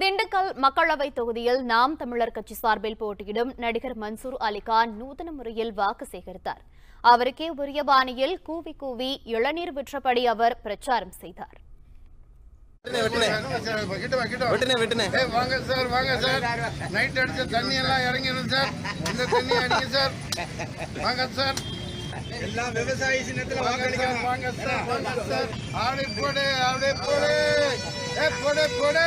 திண்டுக்கல் மக்களவை தொகுதியில் நாம் தமிழர் கட்சி சார்பில் போட்டியிடும் நடிகர் மன்சூர் அலிகான் நூதன முறையில் வாக்கு சேகரித்தார். அவருக்கே உரிய பாணியில் கூவி கூவி இளநீர் விற்றபடி அவர் பிரச்சாரம் செய்தார். எல்லாம் இறங்கிடும் சார் இந்த தண்ணி அடிங்க சார். வாங்க சார். எல்லாம் விவசாய சின்னத்துல வாங்க சார் வாங்க சார் வாங்க சார். ஆடை போடு ஆடை போடு. ஏ போடு போடு.